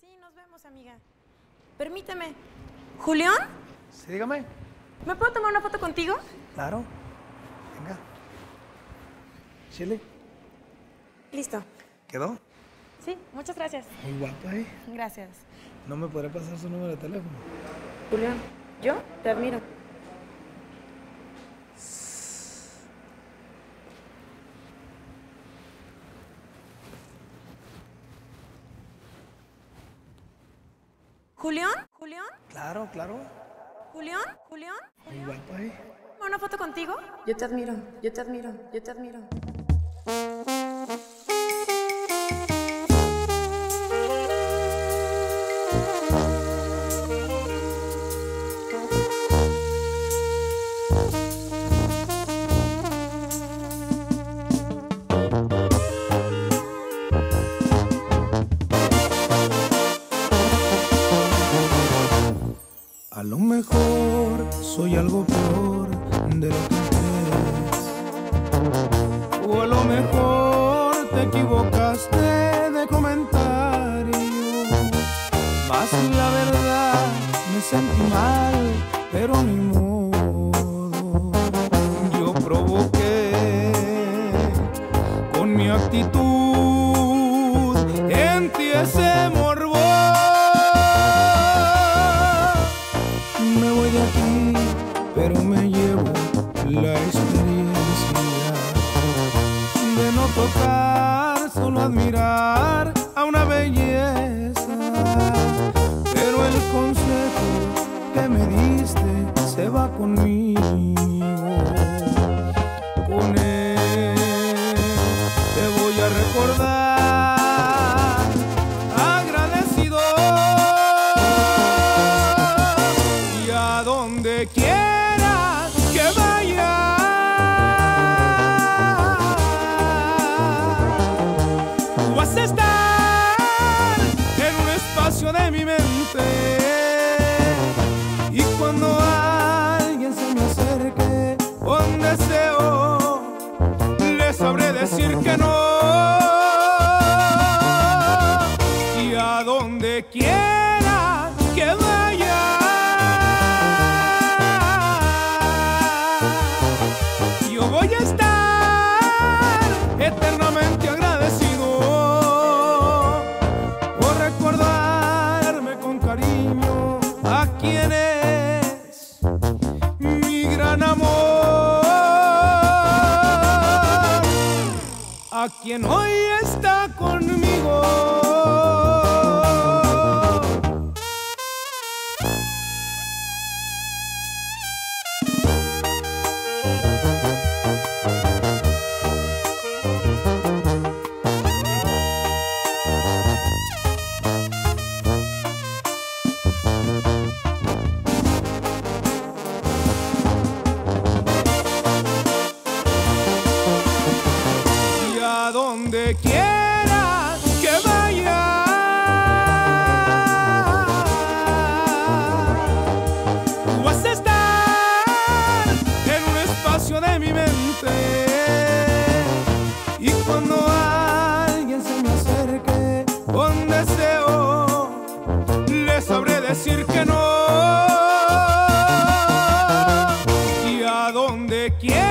Sí, nos vemos, amiga. Permíteme. ¿Julián? Sí, dígame. ¿Me puedo tomar una foto contigo? Claro. Venga. Chile. Listo. ¿Quedó? Sí, muchas gracias. Muy guapa, ¿eh? Gracias. ¿No me podrá pasar su número de teléfono? Julián, yo te admiro. ¿Julián? ¿Julián? Claro, claro. ¿Julián? ¿Julián? Muy guapa, ¿eh? ¿Una foto contigo? Yo te admiro, yo te admiro, yo te admiro. A lo mejor soy algo peor de lo que crees. O a lo mejor te equivocaste de comentario. Más la verdad me sentí mal, pero ni modo. Yo provoqué con mi actitud en ti ese morbo. Me llevo la experiencia de no tocar, solo admirar a una belleza. Pero el consejo que me diste se va conmigo. Con él te voy a recordar agradecido y a donde quiera donde quiera que vaya yo voy a estar eternamente agradecido por recordarme con cariño a quien es mi gran amor a quien hoy está conmigo. Donde quiera que vaya. Tú vas a estar en un espacio de mi mente y cuando alguien se me acerque con deseo, le sabré decir que no. Y a donde quiera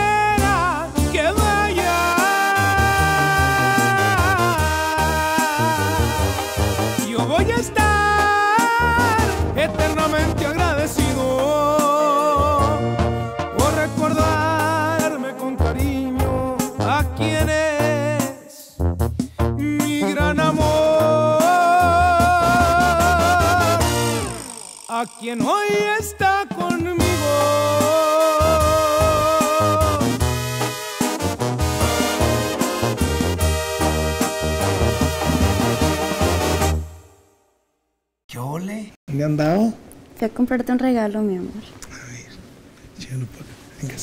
a quien hoy está conmigo. ¿Qué ole? ¿Dónde han dado? Fui a comprarte un regalo, mi amor. A ver, échalo por acá. Venga.